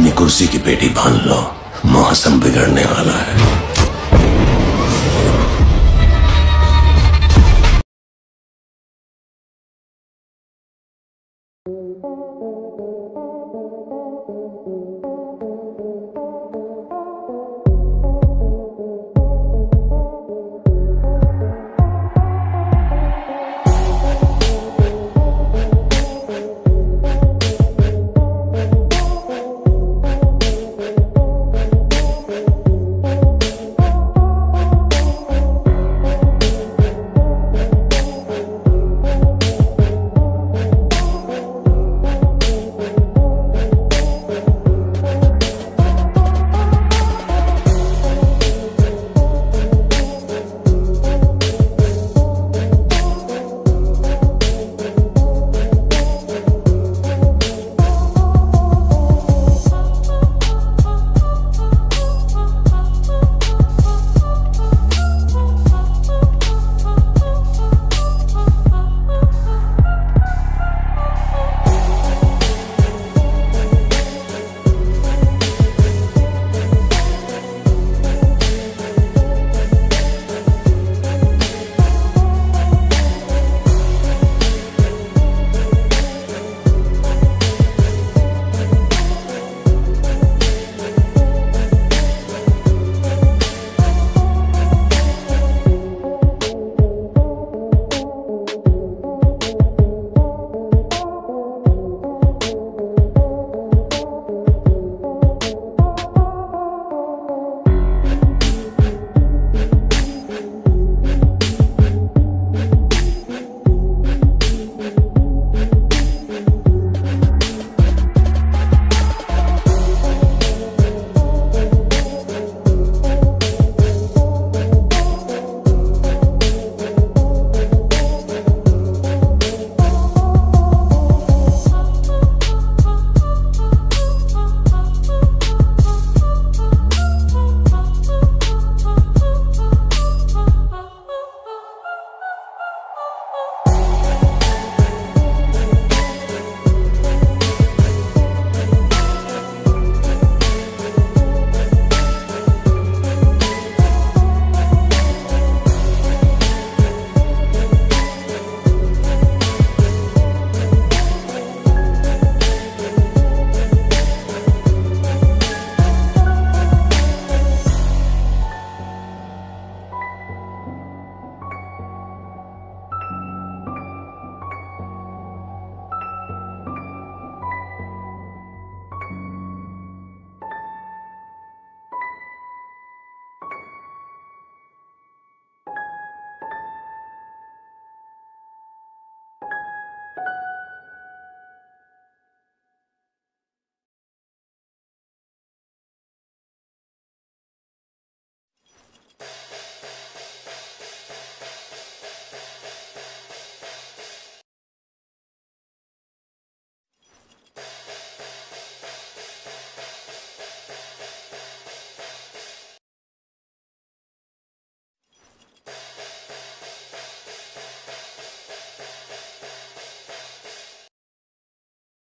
अपनी कुर्सी की पेटी बाँध लो। मौसम बिगड़ने वाला है।